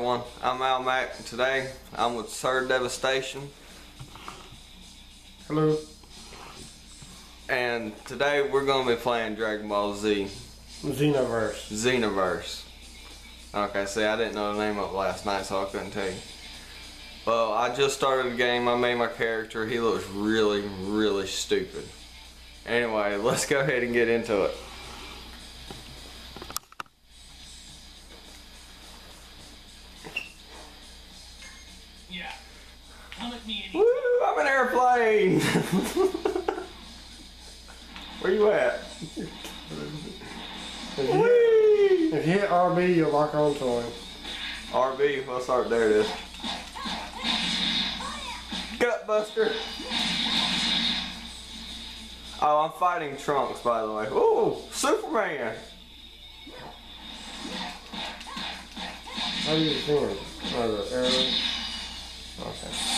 everyone, I'm Al Mack. and Today I'm with Sir Devastation, Hello. and today we're going to be playing Dragon Ball Z Xenoverse. Xenoverse. Okay, see, I didn't know the name of it last night, so I couldn't tell you. Well, I just started the game. I made my character. He looks really, really stupid. Anyway, let's go ahead and get into it. Airplane. Where you at? If you, Whee! if you hit RB, you'll lock onto him. RB, let's start. There it is. Gutbuster. Oh, I'm fighting Trunks, by the way. Ooh, Superman. How do you doing? Oh, the arrow. Okay.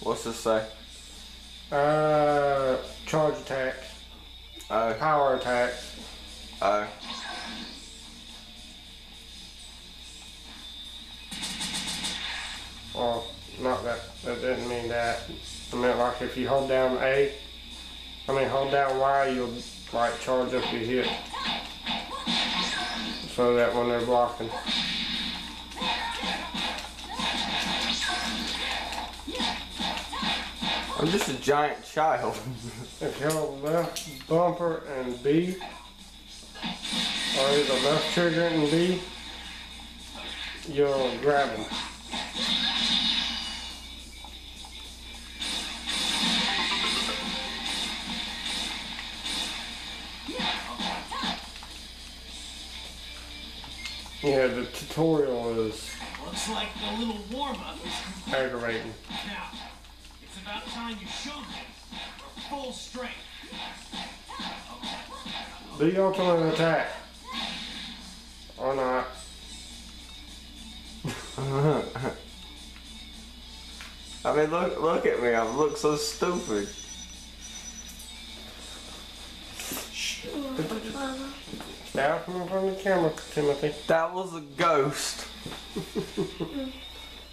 What's this say? Uh, charge attack. Oh, Power attack. oh. Well, not that. That didn't mean that. I meant like if you hold down A, I mean hold down Y, you'll like charge up your hit. So that when they're blocking. I'm just a giant child. If you hold left bumper and B, or the left trigger and B, You're grabbing. Yeah, the tutorial is Looks like the little warm-up is complete. aggravating. Now, it's about time you showed me full strength. The ultimate attack. Or not. I mean, look, look at me. I look so stupid. Out from the camera, Timothy. That was a ghost.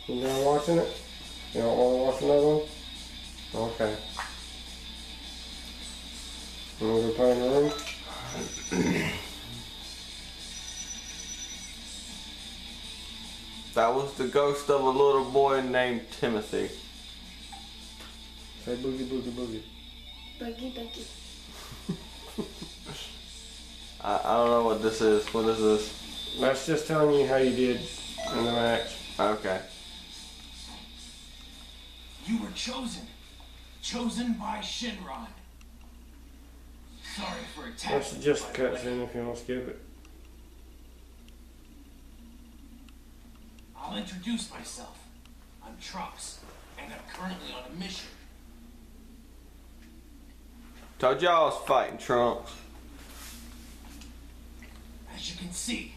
You done watching it? You don't want to watch another one? Okay. You want to go play in the room? That was the ghost of a little boy named Timothy. Say boogie boogie boogie. Buggy, buggy. I, I don't know what this is. What is this? That's just telling you how you did in the match. Okay. You were chosen. Chosen by Shenron. Sorry for attacking. That's just a by the way. cutscene if you want to skip it. I'll introduce myself. I'm Trunks, and I'm currently on a mission. Told y'all I was fighting Trunks. As you can see,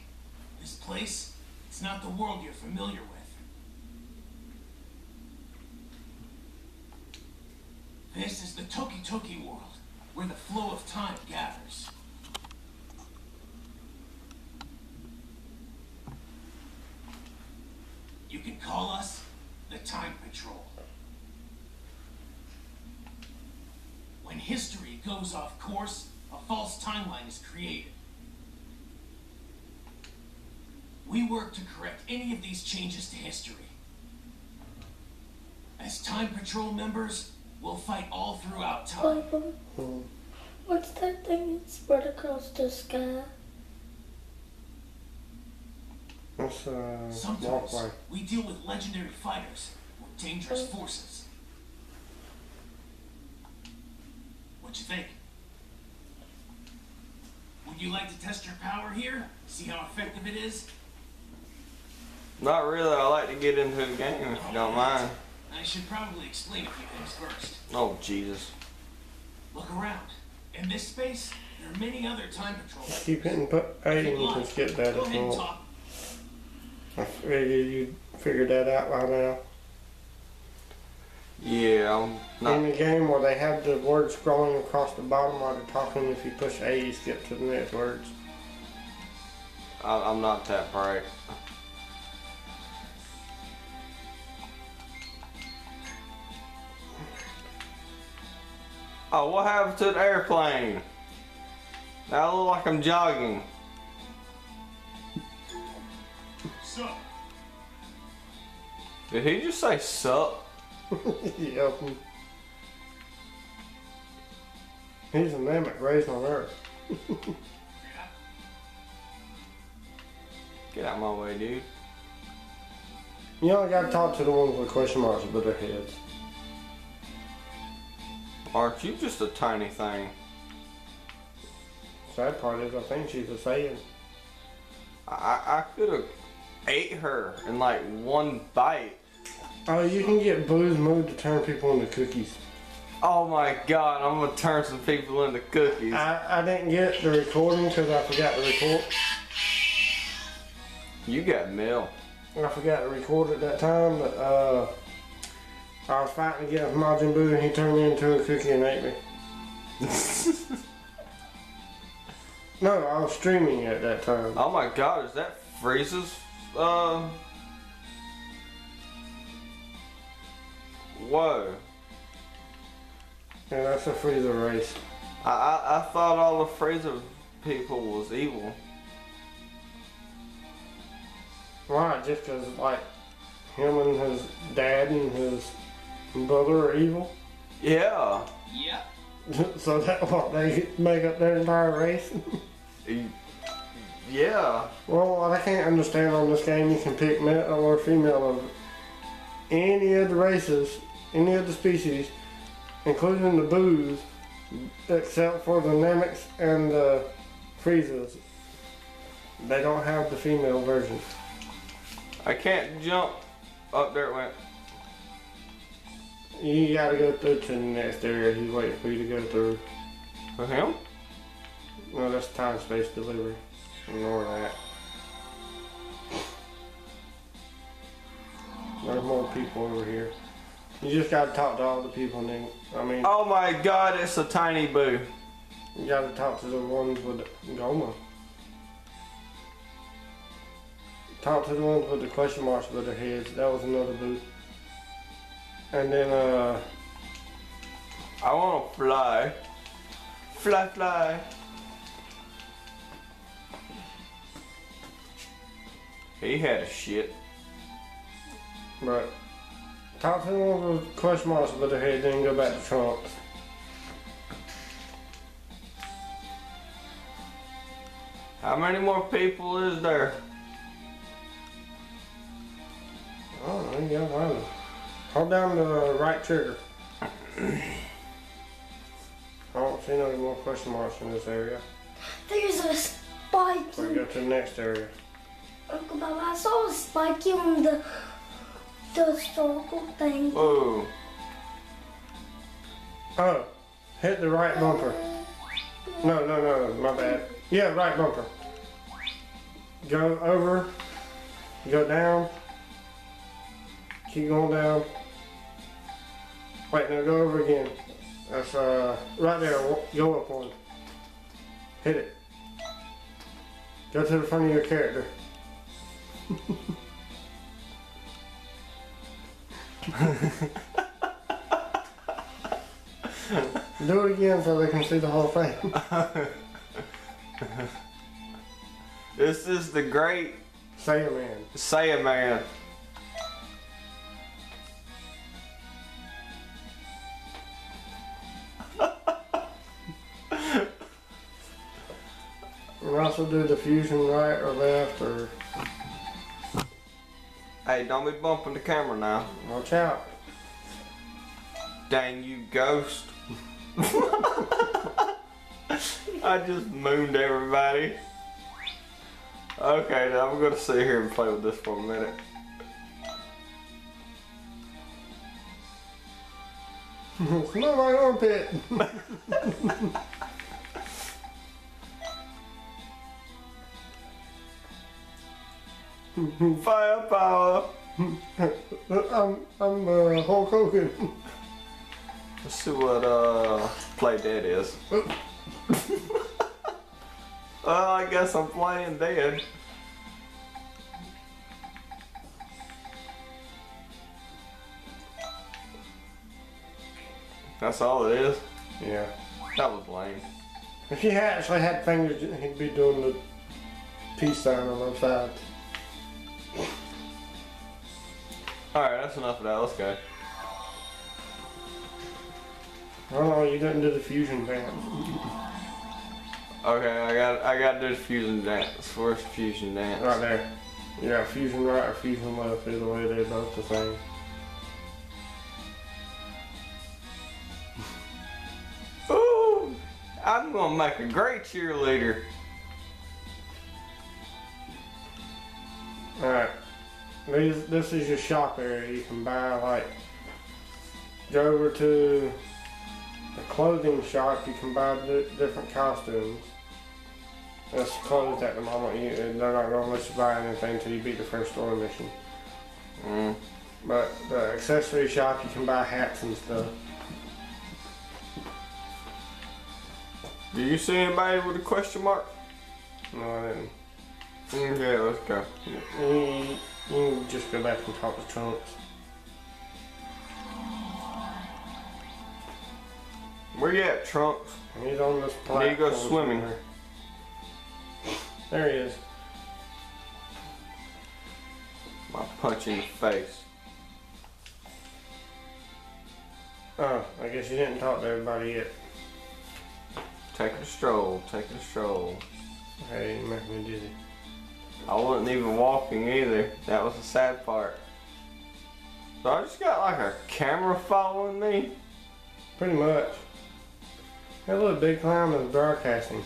this place, it's not the world you're familiar with. This is the Toki Toki world, where the flow of time gathers. You can call us the Time Patrol. When history goes off course, a false timeline is created. We work to correct any of these changes to history. As Time Patrol members, we'll fight all throughout time. Papa, what's that thing that spread across the sky? That's uh, Sometimes walkway. we deal with legendary fighters or dangerous forces. What you think? Would you like to test your power here? See how effective it is? Not really. I like to get into the game if you don't mind. I should probably explain a few things first. Oh Jesus. Look around. In this space, there are many other time patrols. Keep hitting put A and you can skip that Go if ahead you and I figured you figured that out by now. Yeah, I'm In the game where they have the words scrolling across the bottom while they're talking, if you push A, you skip to the next words. I, I'm not that bright. Oh, what happened to the airplane? Now I look like I'm jogging. So, Did he just say sup? yep. He's a Namek raised on Earth. Get out of my way, dude. You only gotta talk to the ones with question marks above their heads. Aren't you just a tiny thing? Sad part is, I think she's a Saiyan. I, I, could have ate her in like one bite. Oh, you can get Buu's mood to turn people into cookies. Oh my god, I'm gonna turn some people into cookies. I, I didn't get the recording because I forgot to record. You got mail. I forgot to record at that time, but uh, I was fighting against Majin Buu and he turned me into a cookie and ate me. No, I was streaming at that time. Oh my god, is that Frieza's, uh... Whoa. Yeah, that's a Frieza race. I, I, I thought all the Frieza people was evil. Why? Just because, like, him and his dad and his brother are evil? Yeah. yep. so that what they make up their entire race? Yeah. well, what I can't understand on this game, you can pick male or female of any of the races, any of the species, including the Boos, except for the Nameks and the Friezas. They don't have the female version. I can't jump. Up there it went. You gotta go through to the next area. He's waiting for you to go through. For him? No, that's time space delivery. Ignore that. There's more people over here. You just gotta talk to all the people, then I mean, Oh my god, it's a tiny boo. you gotta talk to the ones with the Goma. Talk to the ones with the question marks with their heads. That was another booth. And then, uh, I wanna fly. Fly, fly. He had a shit. but talk to the ones with question marks with their head, then go back to Trunks. How many more people is there? Oh, I don't know, Hold down the right trigger. I don't see no more question marks in this area. There's a spike. So we go to the next area. Uncle Bob, I saw a spiky on the the circle thing. Whoa. Oh, hit the right bumper. No, no, no, my bad. Yeah, right bumper. Go over, go down, keep going down. Wait, no, go over again. That's uh, right there, go up one. Hit it. Go to the front of your character. Do it again so they can see the whole thing. This is the great Say it, man. Saiyaman. Russell do the fusion right or left or Hey, don't be bumping the camera now. watch out. Dang you ghost. I just mooned everybody. Okay, now I'm gonna sit here and play with this for a minute. Smell my armpit. Firepower! I'm I'm uh, Hulk Hogan. Let's see what uh play dead is. Well, I guess I'm playing dead. That's all it is. Yeah. That was lame. If he had actually had fingers, he'd be doing the peace sign on both sides. Alright, that's enough of that. Let's go. Oh no, you didn't do the fusion dance. Okay, I got I got to do the fusion dance. The fusion dance? Right there. You got fusion right or fusion left. Either way, they're both the same. Ooh, I'm gonna make a great cheerleader. Alright. These, this is your shop area. You can buy, like, go over to the clothing shop. You can buy di- different costumes. It's closed at the moment. You, they're not going to let you buy anything until you beat the first story mission. Mm. But the accessory shop, you can buy hats and stuff. Do you see anybody with a question mark? No, I didn't. Okay, let's go. You, you, you can just go back and talk to Trunks. Where you at, Trunks? He's on this platform. Need to go swimming. somewhere. There he is. My punch in the face. Oh, I guess you didn't talk to everybody yet. Take a stroll, take a stroll. Hey, you make me dizzy. I wasn't even walking either. That was the sad part. So I just got like a camera following me. Pretty much. That little big clown is broadcasting.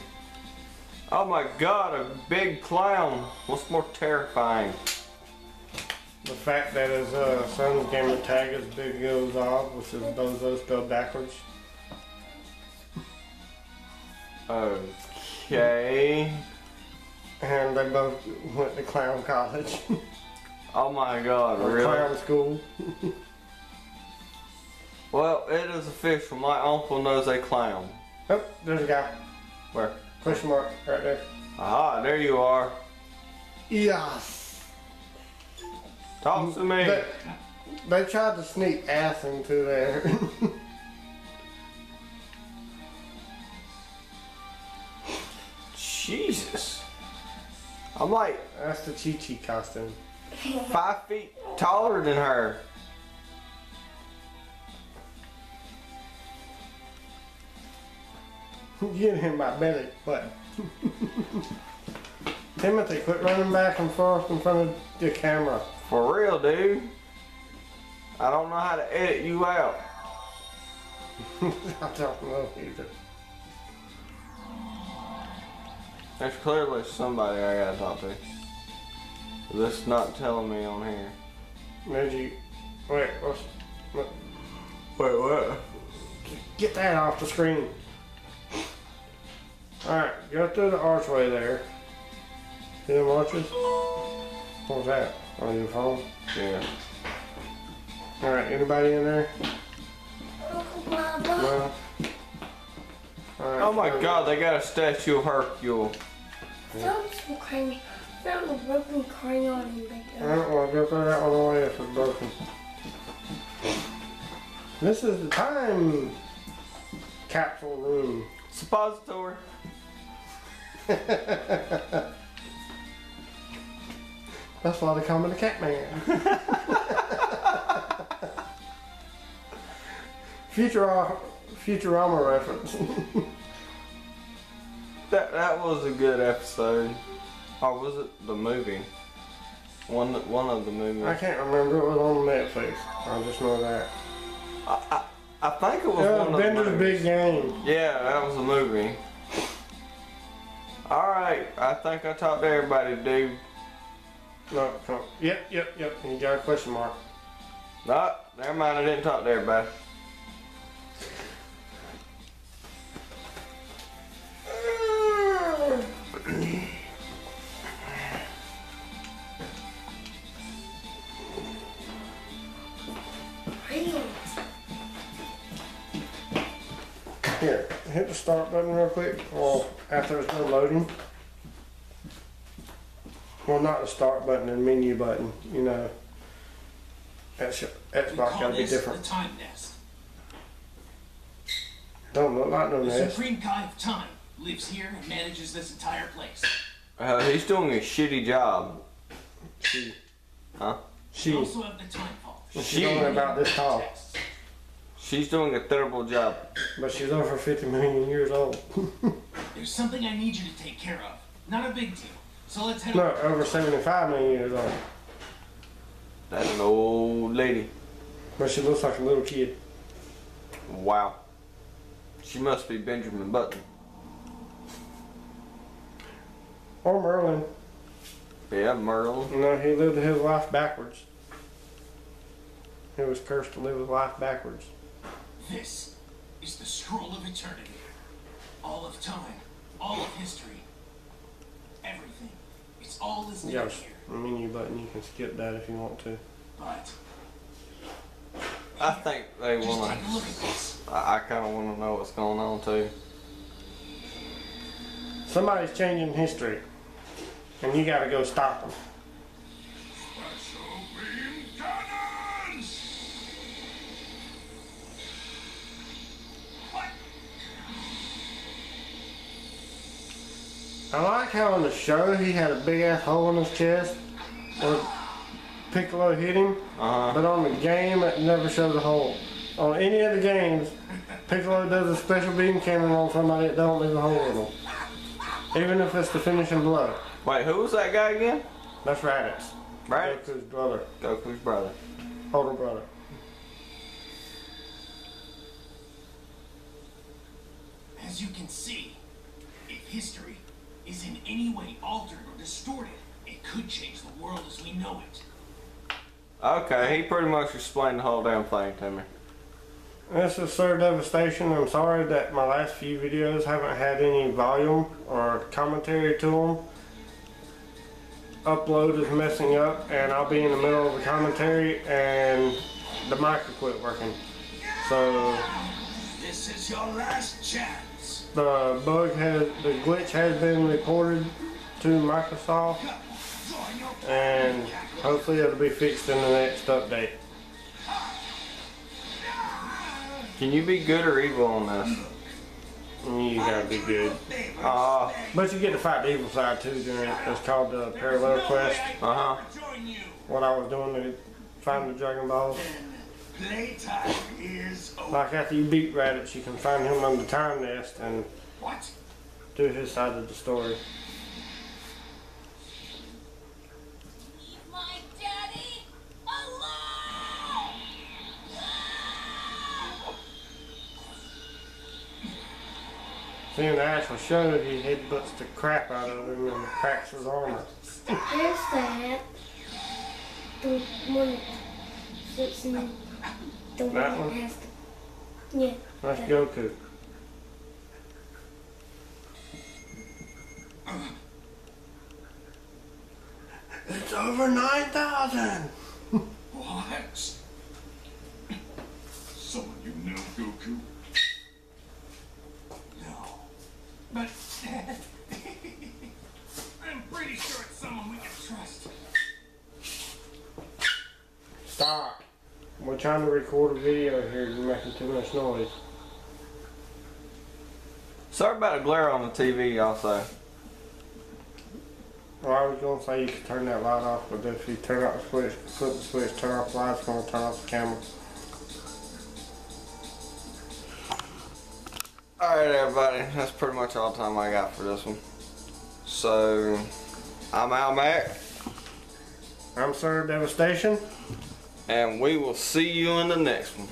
Oh my god, a big clown. What's more terrifying? The fact that his uh, son's gamer tag is Big Goes Off, which is Bozo spelled backwards. Okay. And they both went to clown college. Oh my god, really? clown school. Well, it is official. My uncle knows a clown. Oh, there's a guy. Where? Question mark right there. Aha, there you are. Yes. Talk to me. They, they tried to sneak ass into there. Jesus. I'm like That's the Chi Chi costume. five feet taller than her. Get him my belly button. Timothy, quit running back and forth in front of the camera. For real, dude. I don't know how to edit you out. I don't know either. There's clearly somebody I gotta talk to. This not telling me on here. Reggie, wait, what's, what, Wait, what? get that off the screen. Alright, go through the archway there. See them arches? What was that? On your phone? Yeah. Alright, anybody in there? Uncle Baba. No? Alright. Oh my god, they got a statue of Hercule. Found some crayon. Found a broken crayon in I there. don't want to go through that one away if it's broken. This is the time capsule room. Suppository. That's why they call me the Catman. Futura, Futurama reference. That that was a good episode. Or was it the movie? One one of the movies. I can't remember. It was on Netflix. I just know that. I, I, I think it was Yeah, one of the movies. Big Game. Yeah, that was a movie. Alright, I think I talked to everybody, dude. No, no. Yep, yep, yep. You got a question mark. No, never mind, I didn't talk to everybody. Hit the start button real quick. Well, after it's done loading. Well, not the start button, the menu button. You know. That's We Xbox call gotta be different. the time nest. Don't look like no The nest. Supreme Kai of Time lives here and manages this entire place. Uh, he's doing a shitty job. She. Huh? We She. also have the Time Vault. She's only about this tall, Texts. She's doing a terrible job. but she's over 50 million years old. There's something I need you to take care of. Not a big deal. So let's head no, over. over 75 million years old. That's an old lady. But she looks like a little kid. Wow. She must be Benjamin Button. Or Merlin. Yeah, Merlin. No, he lived his life backwards. He was cursed to live his life backwards. This is the scroll of eternity. All of time, all of history, everything. It's all listed You got here. a menu button. You can skip that if you want to. But I think they wanna. look at this. I, I kind of want to know what's going on too. Somebody's changing history, and you got to go stop them. I like how in the show he had a big ass hole in his chest where Piccolo hit him, Uh huh. but on the game it never shows a hole. On any of the games, Piccolo does a special beam cannon on somebody that don't leave a hole in them. Even if it's the finishing blow. Wait, who was that guy again? That's Raditz. Right. Goku's brother, Goku's brother. older brother. As you can see, if history is in any way altered or distorted, it could change the world as we know it. Okay, he pretty much explained the whole damn thing to me. This is Sir Devastation. I'm sorry that my last few videos haven't had any volume or commentary to them. Upload is messing up and I'll be in the middle of the commentary and the mic will quit working. So This is your last chance. The bug has, the glitch has been reported to Microsoft and hopefully it'll be fixed in the next update. Can you be good or evil on this? You gotta be good. Uh, But you get to fight the evil side too during it. It's called the Parallel Quest. uh huh. What I was doing to find the Dragon Balls. Playtime is over. Like after you beat Raditz, you can find him on the time nest and What? do his side of the story. Leave my daddy alone! See in the actual show, he headbutts the crap out of him and cracks his armor. There's that. The one that sits in the one That that, one? has the. Yeah. That's Goku. It's over 9,000! What? Someone you know, Goku? No. But I'm pretty sure it's someone we can trust. Stop! We're trying to record a video here, you're making too much noise. Sorry about the glare on the TV also. Well, I was gonna say you could turn that light off, but if you turn off the switch, flip the switch, turn off the light, it's gonna turn off the camera. Alright, everybody. That's pretty much all the time I got for this one. So, I'm Al Mac, I'm Sir Devastation. And we will see you in the next one.